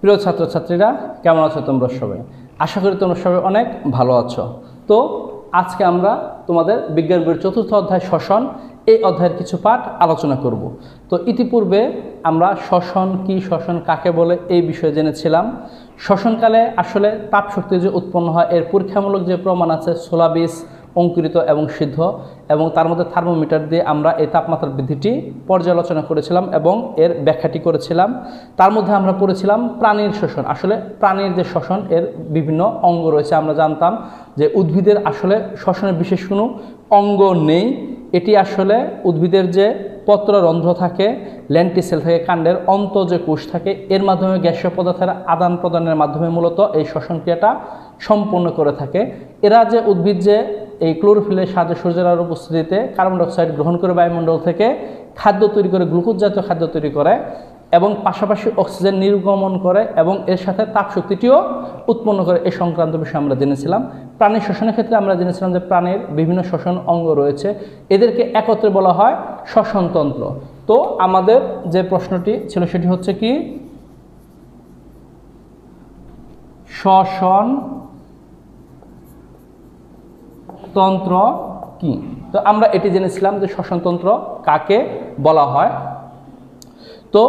প্রিয় ছাত্রছাত্রীরা, কেমন আছো তোমরা সবাই? আশা করি তোমরা সবাই অনেক ভালো আছো। তো আজকে আমরা তোমাদের বিজ্ঞান বইয়ের চতুর্থ অধ্যায় শ্বসন এই অধ্যায়ের কিছু পাঠ আলোচনা করব। তো ইতিপূর্বে আমরা শ্বসন কি শ্বসন কাকে বলে এই বিষয়ে জেনেছিলাম। শ্বসনকালে আসলে তাপ শক্তি যে উৎপন্ন হয়, এর পরীক্ষামূলক যে প্রমাণ আছে, সোলাবিস অঙ্কুরিত এবং সিদ্ধ এবং তার মধ্যে থার্মোমিটার দিয়ে আমরা এই তাপমাত্রার বৃদ্ধিটি পর্যালোচনা করেছিলাম এবং এর ব্যাখ্যাটি করেছিলাম। তার মধ্যে আমরা পড়েছিলাম প্রাণীর শোষণ। আসলে প্রাণীর যে শোষণ, এর বিভিন্ন অঙ্গ রয়েছে, আমরা জানতাম যে উদ্ভিদের আসলে শ্বসনের বিশেষ কোনো অঙ্গ নেই। এটি আসলে উদ্ভিদের যে পত্ররন্ধ্র থাকে, ল্যান্টিসেল থাকে, কাণ্ডের অন্ত যে কোষ থাকে, এর মাধ্যমে গ্যাসীয় পদার্থের আদান প্রদানের মাধ্যমে মূলত এই শ্বসন ক্রিয়াটা সম্পন্ন করে থাকে। এরা যে উদ্ভিদ যে এই ক্লোরোফিলের সাহায্যে সূর্যের আলোর উপস্থিতিতে কার্বন ডাইঅক্সাইড গ্রহণ করে বায়ুমণ্ডল থেকে খাদ্য তৈরি করে, গ্লুকোজ জাতীয় খাদ্য তৈরি করে এবং পাশাপাশি অক্সিজেন নির্গমন করে এবং এর সাথে তাপ শক্তিটিও উৎপন্ন করে এই সংক্রান্ত বিষয়ে আমরা জেনেছিলাম। প্রাণীর শ্বসনের ক্ষেত্রে আমরা জেনেছিলাম যে প্রাণীর বিভিন্ন শ্বসন অঙ্গ রয়েছে। এদেরকে একত্রে বলা হয় শ্বসনতন্ত্র তো আমাদের যে প্রশ্নটি ছিল সেটি হচ্ছে কি? শ্বসন তন্ত্র কি? তো আমরা এটি জেনেছিলাম যে শ্বসনতন্ত্র কাকে বলা হয়। তো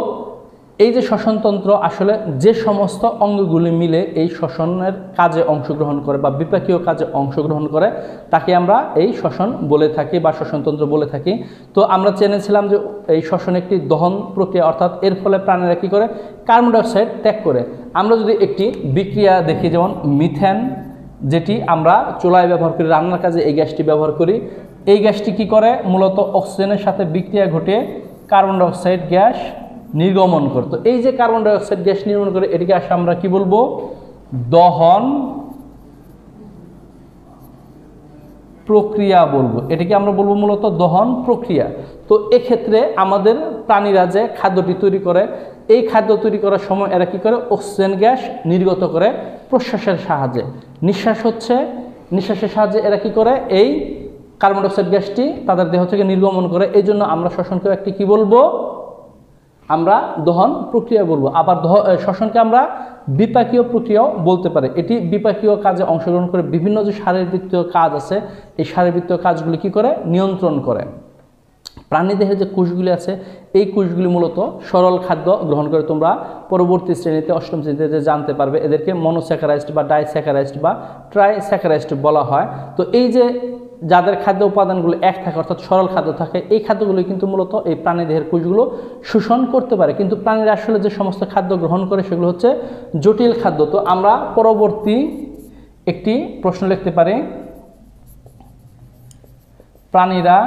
এই যে শ্বসনতন্ত্র আসলে যে সমস্ত অঙ্গগুলি মিলে এই শ্বসনের কাজে অংশগ্রহণ করে বা বিপাকীয় কাজে অংশগ্রহণ করে, তাকে আমরা এই শ্বসন বলে থাকি বা শ্বসনতন্ত্র বলে থাকি। তো আমরা জেনেছিলাম যে এই শ্বসন একটি দহন প্রক্রিয়া, অর্থাৎ এর ফলে প্রাণীরা কী করে? কার্বন ডাইঅক্সাইড ত্যাগ করে। আমরা যদি একটি বিক্রিয়া দেখি, যেমন মিথেন যেটি আমরা চুলায় ব্যবহার করি, রান্নার কাজে এই গ্যাসটি ব্যবহার করি। এই গ্যাসটি কি করে? মূলত অক্সিজেনের সাথে বিক্রিয়া ঘটে কার্বন ডাইঅক্সাইড গ্যাস নির্গমন করে। তো এই যে কার্বন ডাইঅক্সাইড গ্যাস নির্গমন করে, এটিকে আসে আমরা কি বলব? দহন প্রক্রিয়া বলব। এটাকে আমরা বলব মূলত দহন প্রক্রিয়া। তো এক্ষেত্রে আমাদের প্রাণীরা যে খাদ্যটি তৈরি করে এই খাদ্য তৈরি করার সময় এরা কি করে? অক্সিজেন গ্যাস নির্গত করে প্রশ্বাসের সাহায্যে। নিঃশ্বাস হচ্ছে, নিঃশ্বাসের সাহায্যে এরা কি করে? এই কার্বন ডাইঅক্সাইড গ্যাসটি তাদের দেহ থেকে নির্গমন করে। এই জন্য আমরা শ্বসনকেও একটি কি বলব? আমরা দহন প্রক্রিয়া বলব। আবার শ্বসনকে আমরা বিপাকীয় প্রক্রিয়াও বলতে পারি। এটি বিপাকীয় কাজে অংশগ্রহণ করে বিভিন্ন যে শারীরবৃত্তীয় কাজ আছে, এই শারীরবৃত্তীয় কাজগুলি কি করে? নিয়ন্ত্রণ করে। প্রাণীদেহের যে কোষগুলি আছে, এই কোষগুলি মূলত সরল খাদ্য গ্রহণ করে তোমরা পরবর্তী শ্রেণীতে, অষ্টম শ্রেণীতে জানতে পারবে। এদেরকে মনোস্যাকারাইজড বা ডাইস্যাকারাইজড বা ট্রাইস্যাকারাইজড বলা হয়। তো এই যে যাদের খাদ্য উপাদানগুলো এক থাকে, অর্থাৎ সরল খাদ্য থাকে, এই খাদ্যগুলো কিন্তু মূলত এই প্রাণীদেহের কোষগুলো শোষণ করতে পারে। কিন্তু প্রাণীরা আসলে যে সমস্ত খাদ্য গ্রহণ করে, সেগুলো হচ্ছে জটিল খাদ্য। তো আমরা পরবর্তী একটি প্রশ্ন লিখতে পারি। প্রাণীরা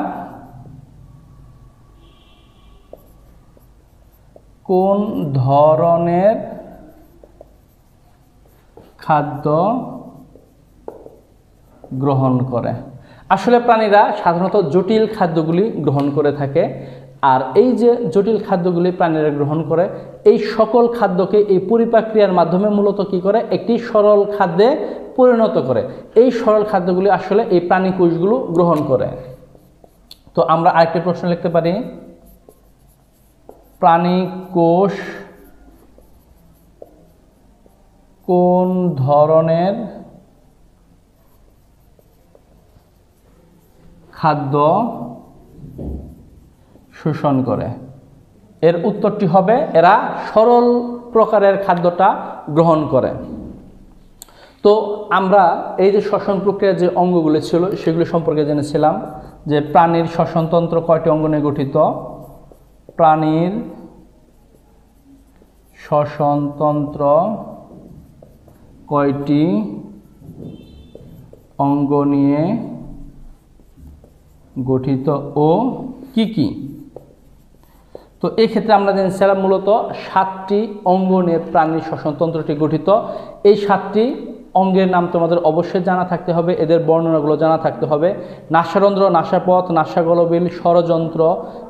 কোন ধরনের খাদ্য গ্রহণ করে? আসলে প্রাণীরা সাধারণত জটিল খাদ্যগুলি গ্রহণ করে থাকে। আর এই যে জটিল খাদ্যগুলি প্রাণীরা গ্রহণ করে, এই সকল খাদ্যকে এই পরিপাক্রিয়ার মাধ্যমে মূলত কি করে? একটি সরল খাদ্যে পরিণত করে। এই সরল খাদ্যগুলি আসলে এই প্রাণী কোষগুলো গ্রহণ করে। তো আমরা আরেকটি প্রশ্ন লিখতে পারি। প্রাণী কোষ কোন ধরনের খাদ্য শোষণ করে? এর উত্তরটি হবে এরা সরল প্রকারের খাদ্যটা গ্রহণ করে। তো আমরা এই যে শ্বসন প্রক্রিয়ার যে অঙ্গগুলো ছিল, সেগুলো সম্পর্কে জেনেছিলাম যে প্রাণীর শ্বসনতন্ত্র কয়টি অঙ্গ নিয়ে গঠিত? প্রাণীর শ্বসনতন্ত্র কয়টি অঙ্গ নিয়ে গঠিত ও কি কি? তো এই ক্ষেত্রে আমরা জেনেছিলাম মূলত সাতটি অঙ্গ নিয়ে প্রাণীর শ্বসনতন্ত্রটি গঠিত। এই সাতটি অঙ্গের নাম তোমাদের অবশ্যই জানা থাকতে হবে, এদের বর্ণনাগুলো জানা থাকতে হবে। নাসারন্ধ্র, নাসাপথ, নাসাগলবিল, ষড়যন্ত্র,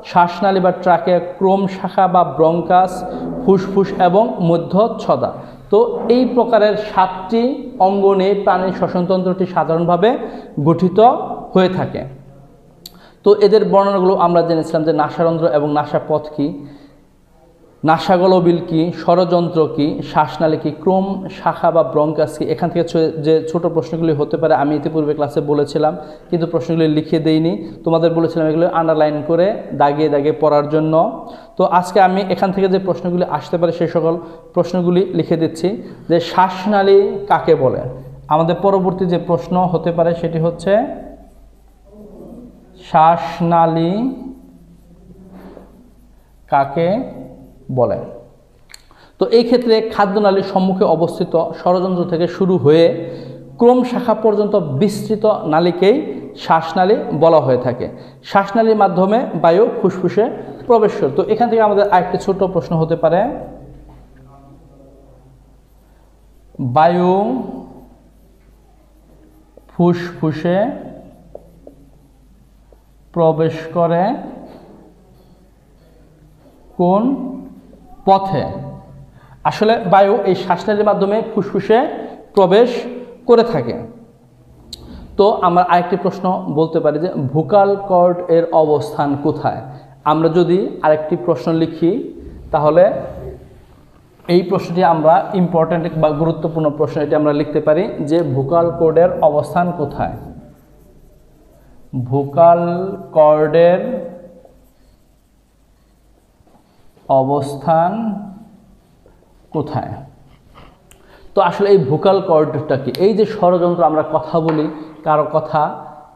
শ্বাসনালী বা ট্রাকে ক্রোম শাখা বা ব্রঙ্কাস, ফুসফুস এবং মধ্যচ্ছদা তো এই প্রকারের সাতটি অঙ্গ নিয়ে প্রাণীর শ্বসনতন্ত্রটি সাধারণভাবে গঠিত হয়ে থাকে। তো এদের বর্ণনাগুলো আমরা জেনেছিলাম যে নাসারন্ধ্র এবং নাসাপথ কি। নাসাগলবিল কি, ষড়যন্ত্র কি, শ্বাসনালী কি, ক্রম, শাখা বা ব্রঙ্কাস কি? এখান থেকে যে ছোট প্রশ্নগুলি হতে পারে, আমি ইতিপূর্বে ক্লাসে বলেছিলাম, কিন্তু প্রশ্নগুলি লিখে দেইনি। তোমাদের বলেছিলাম এগুলো আন্ডারলাইন করে দাগিয়ে দাগিয়ে পড়ার জন্য। তো আজকে আমি এখান থেকে যে প্রশ্নগুলি আসতে পারে, সেই সকল প্রশ্নগুলি লিখে দিচ্ছি। যে শ্বাসনালী কাকে বলে? আমাদের পরবর্তী যে প্রশ্ন হতে পারে, সেটি হচ্ছে, শ্বাসনালী কাকে বলে তো এই ক্ষেত্রে খাদ্যনালীর সম্মুখে অবস্থিত ষড়যন্ত্র থেকে শুরু হয়ে ক্রম শাখা পর্যন্ত বিস্তৃত নালীকেই শ্বাসনালী বলা হয়ে থাকে। শ্বাসনালীর মাধ্যমে বায়ু ফুসফুসে প্রবেশ করে। তো এখান থেকে আমাদের আরেকটি ছোট প্রশ্ন হতে পারে। বায়ু ফুসফুসে প্রবেশ করে কোন পথে। আসলে বায়ু এই শ্বাসনালীর মাধ্যমে ফুসফুসে প্রবেশ করে থাকে। তো আমরা আরেকটি প্রশ্ন বলতে পারি যে, ভোকাল কর্ড এর অবস্থান কোথায়? আমরা যদি আরেকটি প্রশ্ন লিখি, তাহলে এই প্রশ্নটি আমরা ইম্পর্ট্যান্ট বা গুরুত্বপূর্ণ প্রশ্ন এটি আমরা লিখতে পারি যে, ভোকাল কোডের অবস্থান কোথায়? ভোকাল কর্ডের অবস্থান কোথায়? তো আসলে এই ভোকাল কর্ডটা কি? এই যে ষড়যন্ত্র আমরা কথা বলি, কারও কথা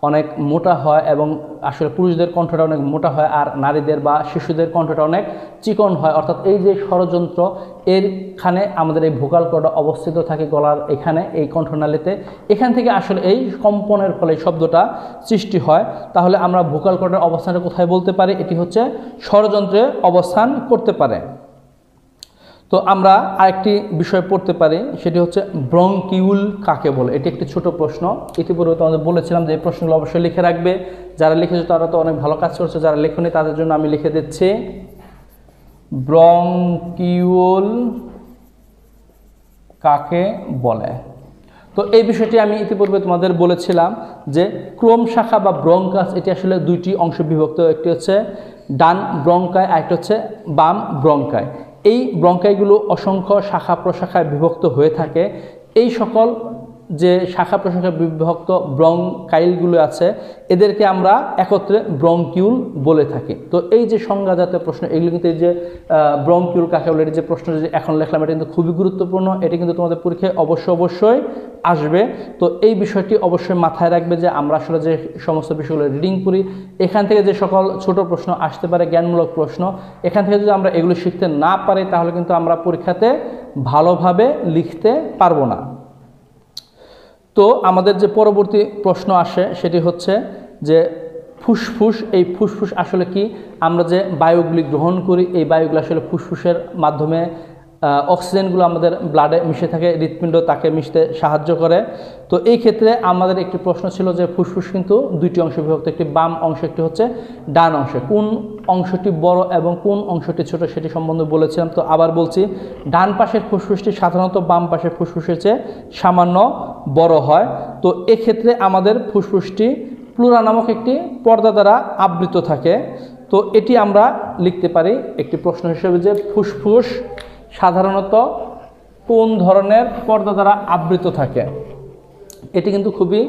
অনেক মোটা হয় এবং আসলে পুরুষদের কণ্ঠটা অনেক মোটা হয় আর নারীদের বা শিশুদের কণ্ঠটা অনেক চিকন হয়। অর্থাৎ এই যে ষড়যন্ত্র এরখানে আমাদের এই ভোকাল কর্ডটা অবস্থিত থাকে গলার এখানে, এই কণ্ঠনালীতে। এখান থেকে আসলে এই কম্পনের ফলে শব্দটা সৃষ্টি হয়। তাহলে আমরা ভোকাল কর্ডের অবস্থানটা কোথায় বলতে পারি? এটি হচ্ছে ষড়যন্ত্রে অবস্থান করতে পারে। তো আমরা আরেকটি বিষয় পড়তে পারি, সেটি হচ্ছে ব্রঙ্কিউল কাকে বলে? এটি একটি ছোট প্রশ্ন। ইতিপূর্বে তোমাদের বলেছিলাম যে এই প্রশ্নগুলো অবশ্যই লিখে রাখবে। যারা লিখেছে তারা তো অনেক ভালো কাজ করছে, যারা লেখনি তাদের জন্য আমি লিখে দিচ্ছি। ব্রঙ্কিউল কাকে বলে? তো এই বিষয়টি আমি ইতিপূর্বে তোমাদের বলেছিলাম যে ক্রোম শাখা বা ব্রঙ্কাস, এটি আসলে দুইটি অংশ বিভক্ত একটি হচ্ছে ডান ব্রঙ্কায় আর একটা হচ্ছে বাম ব্রঙ্কায়। এই ব্রঙ্কাইগুলো অসংখ্য শাখা প্রশাখায় বিভক্ত হয়ে থাকে। এই সকল যে শাখা প্রশাখা বিভক্ত ব্রঙ্কাইলগুলো আছে, এদেরকে আমরা একত্রে ব্রংকিউল বলে থাকি। তো এই যে সংজ্ঞা জাতীয় প্রশ্ন, এগুলো কিন্তু এই যে ব্রংকিউল কাকে বলে যে প্রশ্ন যে এখন লেখলাম, এটা কিন্তু খুবই গুরুত্বপূর্ণ, এটি কিন্তু তোমাদের পরীক্ষায় অবশ্যই অবশ্যই আসবে। তো এই বিষয়টি অবশ্যই মাথায় রাখবে যে আমরা আসলে যে সমস্ত বিষয়গুলো রিডিং করি, এখান থেকে যে সকল ছোট প্রশ্ন আসতে পারে, জ্ঞানমূলক প্রশ্ন, এখান থেকে যদি আমরা এগুলো শিখতে না পারি, তাহলে কিন্তু আমরা পরীক্ষাতে ভালোভাবে লিখতে পারব না। তো আমাদের যে পরবর্তী প্রশ্ন আসে, সেটি হচ্ছে যে ফুসফুস, এই ফুসফুস আসলে কি? আমরা যে বায়ুগুলি গ্রহণ করি, এই বায়ুগুলো আসলে ফুসফুসের মাধ্যমে অক্সিজেনগুলো আমাদের ব্লাডে মিশে থাকে, হৃৎপিণ্ড তাকে মিশতে সাহায্য করে। তো এই ক্ষেত্রে আমাদের একটি প্রশ্ন ছিল যে ফুসফুস কিন্তু দুইটি অংশ বিভক্ত, একটি বাম অংশ, একটি হচ্ছে ডান অংশ। কোন অংশটি বড় এবং কোন অংশটি ছোট সেটি সম্বন্ধে বলেছিলাম, তো আবার বলছি, ডান পাশের ফুসফুসটি সাধারণত বাম পাশের ফুসফুসের চেয়ে সামান্য বড় হয়। তো এক্ষেত্রে আমাদের ফুসফুসটি প্লুরা নামক একটি পর্দা দ্বারা আবৃত থাকে। তো এটি আমরা লিখতে পারি একটি প্রশ্ন হিসেবে যে ফুসফুস সাধারণত কোন ধরনের পর্দা দ্বারা আবৃত থাকে? এটি কিন্তু খুবই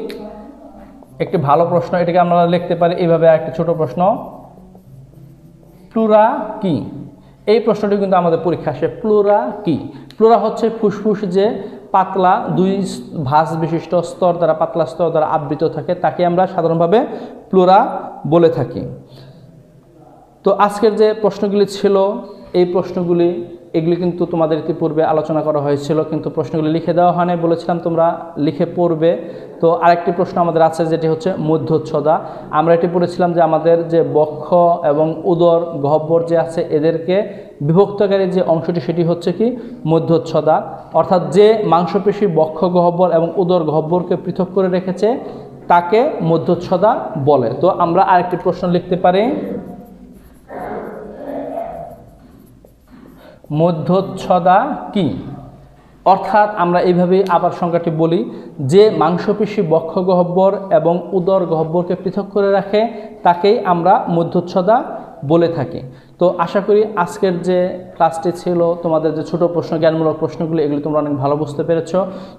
একটি ভালো প্রশ্ন। এটিকে আমরা লিখতে পারি এইভাবে একটি ছোট প্রশ্ন। প্লুরা কি? এই প্রশ্নটি কিন্তু আমাদের পরীক্ষা আসে প্লুরা কি? প্লুরা হচ্ছে ফুসফুস যে পাতলা দুই ভাস বিশিষ্ট স্তর দ্বারা পাতলা স্তর দ্বারা আবৃত থাকে, তাকে আমরা সাধারণভাবে প্লোরা বলে থাকি। তো আজকের যে প্রশ্নগুলি ছিল, এই প্রশ্নগুলি এগুলি কিন্তু তোমাদের ইতিপূর্বে আলোচনা করা হয়েছিল, কিন্তু প্রশ্নগুলি লিখে দেওয়া হয়নি বলেছিলাম তোমরা লিখে পড়বে। তো আরেকটি প্রশ্ন আমাদের আছে, যেটি হচ্ছে মধ্যচ্ছদা। আমরা এটি পড়েছিলাম যে আমাদের যে বক্ষ এবং উদর গহ্বর যে আছে, এদেরকে বিভক্তকারী যে অংশটি, সেটি হচ্ছে কি? মধ্যচ্ছদা। অর্থাৎ যে মাংসপেশী বক্ষ গহ্বর এবং উদর গহ্বরকে পৃথক করে রেখেছে, তাকে মধ্যচ্ছদা বলে। তো আমরা আরেকটি প্রশ্ন লিখতে পারি। মধ্যচ্ছদা কি? অর্থাৎ আমরা এইভাবে আবার সংখ্যাটি বলি যে মাংসপেশী বক্ষ গহ্বর এবং উদর গহ্বরকে পৃথক করে রাখে, তাকেই আমরা মধ্যচ্ছদা বলে থাকি। তো আশা করি আজকের যে ক্লাসটি ছিল, তোমাদের যে ছোট প্রশ্ন, জ্ঞানমূলক প্রশ্নগুলো, এগুলি তোমরা অনেক ভালো বুঝতে পেরেছ।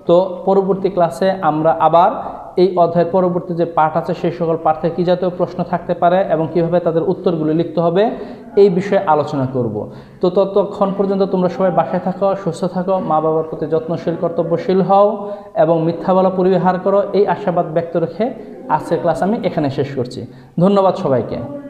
তো পরবর্তী ক্লাসে আমরা আবার এই অধ্যায়ের পরবর্তী যে পাঠ আছে, সেই সকল পাঠ থেকে কী জাতীয় প্রশ্ন থাকতে পারে এবং কীভাবে তাদের উত্তরগুলো লিখতে হবে এই বিষয়ে আলোচনা করব। তো ততক্ষণ পর্যন্ত তোমরা সবাই বাসায় থাকো, সুস্থ থাকো মা বাবার প্রতি যত্নশীল, কর্তব্যশীল হও এবং মিথ্যা বলা পরিহার করো। এই আশাবাদ ব্যক্ত রেখে আজকের ক্লাস আমি এখানে শেষ করছি। ধন্যবাদ সবাইকে।